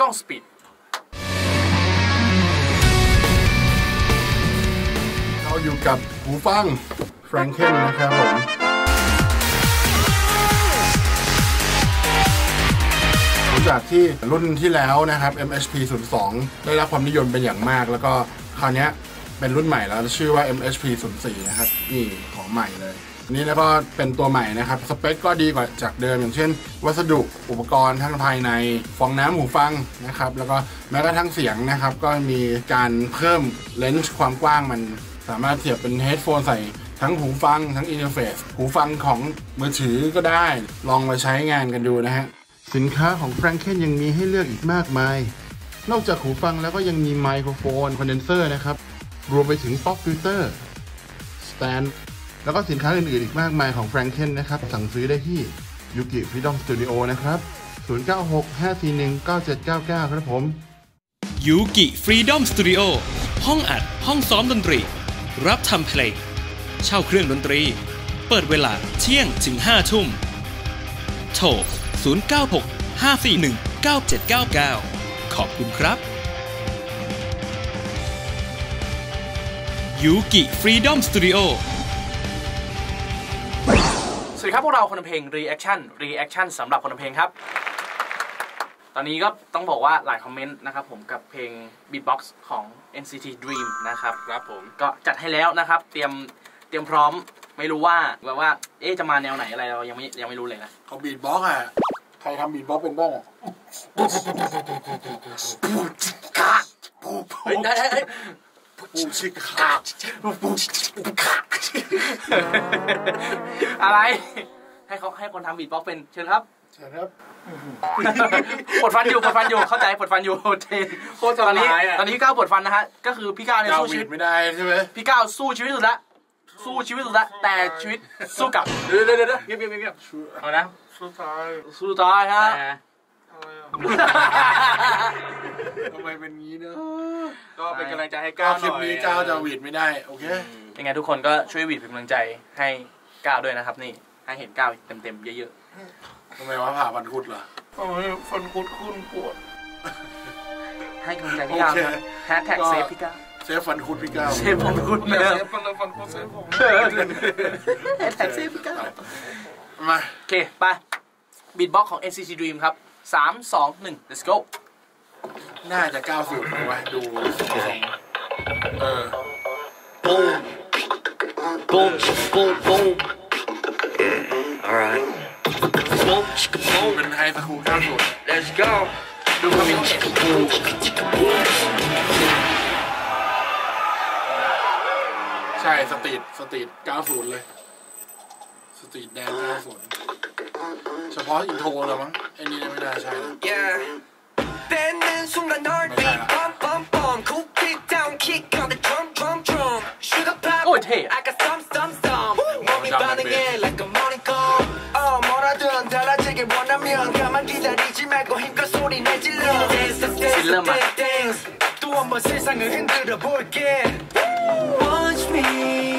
กล้องสปีดเราอยู่กับหูฟังแฟรงเคนนะครับผมหลังจากที่รุ่นที่แล้วนะครับ MHP 02ได้รับความนิยมเป็นอย่างมาก แล้วก็คราวนี้เป็นรุ่นใหม่แล้วชื่อว่า MHP 04นะครับนี่ของใหม่เลย อันนี้แล้วก็เป็นตัวใหม่นะครับ สเปคก็ดีกว่าจากเดิมอย่างเช่น วัสดุอุปกรณ์ทั้งภายในฟองน้ำหูฟังนะครับ แล้วก็แม้กระทั่งเสียงนะครับ ก็มีการเพิ่ม range ความกว้างมันสามารถเสียบเป็น headphone ใส่ทั้งหูฟังทั้ง interface หูฟังของมือถือก็ได้ ลองมาใช้งานกันดูนะฮะ สินค้าของ f r a n k e n ยังมีให้เลือกอีกมากมาย นอกจากหูฟังแล้วก็ยังมีไมโครโฟนคอนเดนเซอร์นะครับ รวมไปถึง pop filter stand แล้วก็สินค้าอื่นๆอีกมากมายของ f r a n k e n นะครับ สั่งซื้อได้ที่ Yuki Freedom Studio นะครับ 0965419799 ครับผมยูกิฟรีดอมสตูดิโอห้องอัดห้องซ้อมดนตรี รับทำเพลงเช่าเครื่องดนตรี เปิดเวลาเที่ยงถึง 5 ทุ่ม โทร 096 541 9799 ขอบคุณครับยูกิฟรีดอมสตูดิโอ สวัสดีครับพวกเราคนทำเพลง Reaction Reaction สำหรับคนทำเพลงครับ ตอนนี้ก็ต้องบอกว่าหลายคอมเมนต์นะครับผมกับเพลง Beatbox ของ NCT Dream นะครับครับผมก็จัดให้แล้วนะครับ เตรียมเตรียมพร้อมไม่รู้ว่าแบบว่า เอ๊ะจะมาแนวไหนอะไรเรายังไม่ยังไม่รู้เลยนะเขา beatbox อะ ใครทำ beatbox เป็นบ้างอะเฮ้ยได้ได้ได้ ปูชิคาดอะไร ให้เขาให้คนทำบีทบ็อกเป็นเชิญครับใช่ครับปวดฟันอยู่ปวดฟันอยู่เข้าใจปวดฟันอยู่เทนโคตรสตอนนี้บายอะตอนนี้พี่ก้าวปวดฟันนะฮะก็คือพี่ก้าวเนี่ยดาวสู้ชีบีวิทตไม่ได้ใช่ไหมพี่ก้าวสู้ชีวิตสุดละสู้ชีวิตสุดละแต่ชีวิตสู้กลับเดี๋ยวเดี๋ยวเดี๋ยวเงียบเงียบเงียบเอานะสุดท้ายสู้ตายฮะแต่ ทำไมเป็นงี้เนอะก็เป็นกำลังใจให้ก้าก้าววคลิปหน่อยนี้ก้าวจะบีทไม่ได้ โอเคยังไงทุกคนก็ช่วยหวีดเป็นกำลังใจให้ก้าวด้วยนะครับ นี่ให้เห็นก้าวเต็มๆเยอะทำไมว่าผ่าพันคุดเหรอโอ้ยฟันคุดคุณปวดๆให้กำลังใจพี่ก้าวครับแฮชแท็กก็เซฟพี่ก้าวเซฟฟันคุดพี่ก้าวเซฟผมคุณเซนะฟฟันเลยฟันคุดเซฟผมแฮชแท็กเซฟพี่ก้าวมาโอเคไปบีทบ็อกของ NCT Dream ครับ สามสองหนึ่ง let's go น่าจะก้าวสูตรนะวะดูทรงเออ boom, boom, chicka boom, boom. Yeah, alright. Boom, chicka เป็น boom, ไฮสคูลก้าวสูตร let's go. ดูคอมเมนต์ Chicka boom, chicka chicka boom. ใช่สตรีทสตรีทก้าวสูตรเลย สตรีทแดนก้าวสูตรเฉพาะอินโทรแล้วมั้งไอ้นี่ไม่น่าใช่นะ Yeah. 뺏는 순간 널 beat, bum, bum, bum. Cool kick down, kick on the drum, drum, drum. Sugar pop, Oh, hey. I got some, some, some. 몸이 잠깐만, 반응해 네. like a money gun. 어, 뭐라든 달라지길 원하면 가만 기다리지 말고 힘껏 소리 내질러. Dance, dance, dance, 질러만. dance, dance. 또 한 번 세상을 흔들어 볼게. Watch me.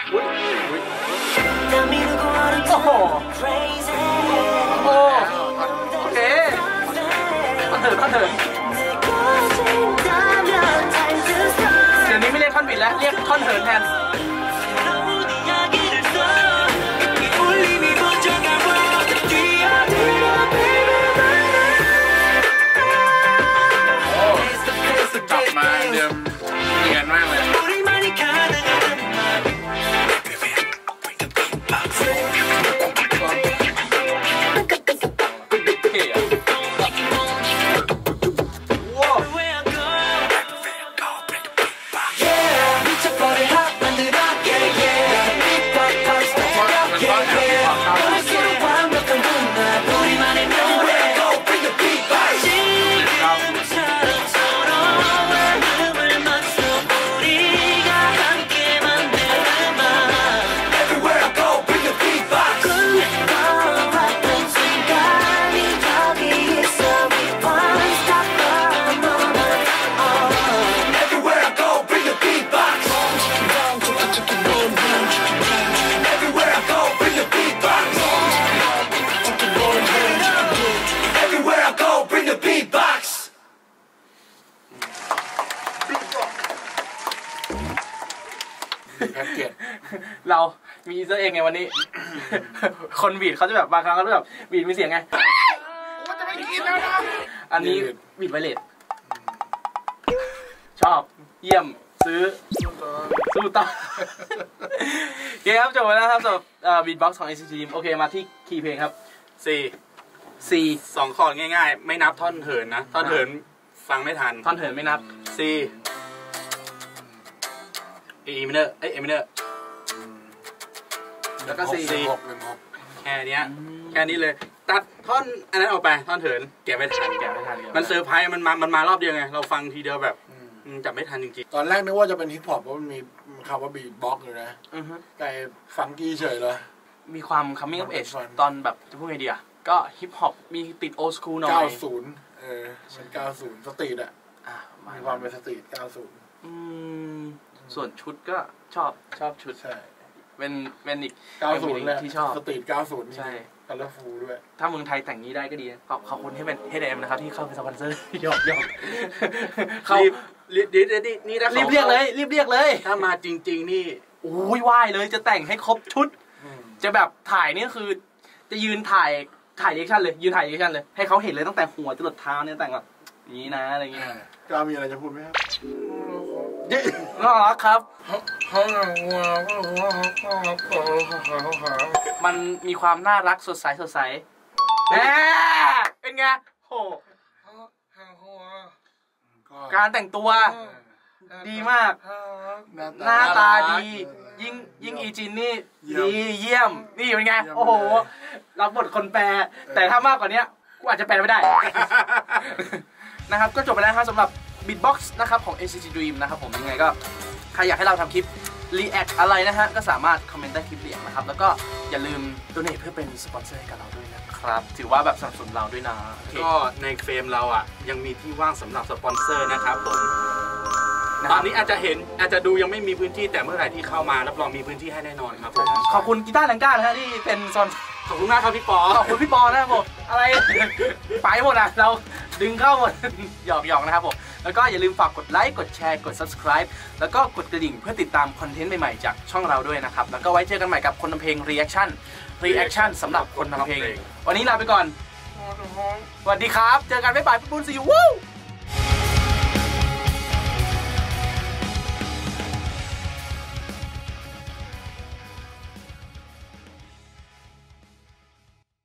โอ้โหโอ้โเกจเรามีอีสเตอร์เองไงวันนี้ คนบีดเขาจะแบบบางครั้งเขาจะแบบบีดมีเสียงไงอันนี้บีดไวเลสชอบเยี่ยมซื้อสู้ต่อโอเคครับจบไปแล้วครับสำหรับบีทบ็อกซ์ของ NCT Team โอเคมาที่คีย์เพลงครับสี่ C สองคอร์ดง่ายๆ ไม่นับท่อนเหินนะ ท่อนเหินฟังไม่ทัน ท่อนเถินไม่นับ C E minor เอ้ย A minor แล้วก็ C หนึ่งหกหนึ่งหกแค่เนี้ยแค่นี้เลย ตัดท่อนอันนั้นออกไปท่อนเหินเก็บไม่ทันแกะไม่ทันแกะมันเซอร์ไพรส์มันมามันมารอบเดียวไง เราฟังทีเดียวแบบอืมจับไม่ทันจริงตอนแรกนึกว่าจะเป็นฮิปฮอปเพราะมันมีคำว่า beatbox อยู่นะอือฮึแต่ funky เฉยเลย มีความ coming of age ฟันตอนแบบจะพูดไงดีอะ ก็ฮิปฮอปมีติดโอ s คูลหน่อย 90 เออเป็น90 street อะอะมีความเป็น street 90อืมส่วนชุดก็ชอบชอบชุดใช่ เป็นเป็นอีก90เลยที่ชอบ street 90ใช่ colorful ด้วย ถ้าเมืองไทยแต่งนี้ได้ก็ดีนะขอบขอบคุณที่เป็น H&M นะครับ ที่เข้าเป็นสปอนเซอร์หยอกหยอกๆเขารีบรีบรีบรีบนี่ถ้ารีบเรียกเลยรีบเรียกเลย ถ้ามาจริง ๆ นี่โอ้ยว่ายเลยจะแต่งให้ครบชุด จะแบบถ่ายนี่คือ จะยืนถ่ายถ่ายเรียกชันเลยยืนถ่ายเรียกชันเลยให้เขาเห็นเลยตั้งแต่หัวจรดเท้าเนี่ยแต่งแบบอย่างนี้นะอะไรอย่างเงี้ยก็มีอะไรจะพูดไหมครับ น่ารักครับมันมีความน่ารักสดใสสดใสแหมเป็นไงโหก็การแต่งตัว ดีมาก หน้าตาดี ยิ่งยิ่งอีจินนี่เยี่ยมดีเยี่ยม นี่เป็นไงเยี่ยมโอ้โหเลยรับบทคนแปล แต่ถ้ามากกว่านี้กูอาจจะแปลไม่ได้ นะครับ ก็จบไปแล้วครับสำหรับ Beatbox นะครับของ NCT Dream นะครับผมยังไงก็ ใครอยากให้เราทำคลิป React อะไรนะฮะ ก็สามารถคอมเมนต์ใต้คลิปเรียงนะครับ แล้วก็อย่าลืม donate เพื่อเป็นสปอนเซอร์ให้กับเราด้วยนะครับ ถือว่าแบบสนับสนุนเราด้วยนะโอเคก็ในเฟรมเราอะ ยังมีที่ว่างสำหรับสปอนเซอร์นะครับผม นะตคอรันบนี้อาจจะเห็นอาจจะดูยังไม่มีพื้นที่แต่เมื่อไหร่ที่เข้ามารับรองมีพื้นที่ให้แน่นอนครับผมขอบคุณกีตาร์แรงก้านะฮะที่เป็นซอน ขอบคุณมากครับพี่ปอ ขอบคุณพี่ปอนะครับผม อะไร ไปหมดอะ เราดึงเข้าหมด หยอกหยอกนะครับผม แล้วก็อย่าลืมฝากกดไลค์กดแชร์กด subscribe แล้วก็กดกระดิ่งเพื่อติดตามคอนเทนต์ใหม่ๆจากช่องเราด้วยนะครับ แล้วก็ไว้เจอกันใหม่กับคนทำเพลง reaction reaction สำหรับคนทำเพลง วันนี้ลาไปก่อนสวัสดีครับ เจอกันบ๊ายบายพี่ปุ้นซีวู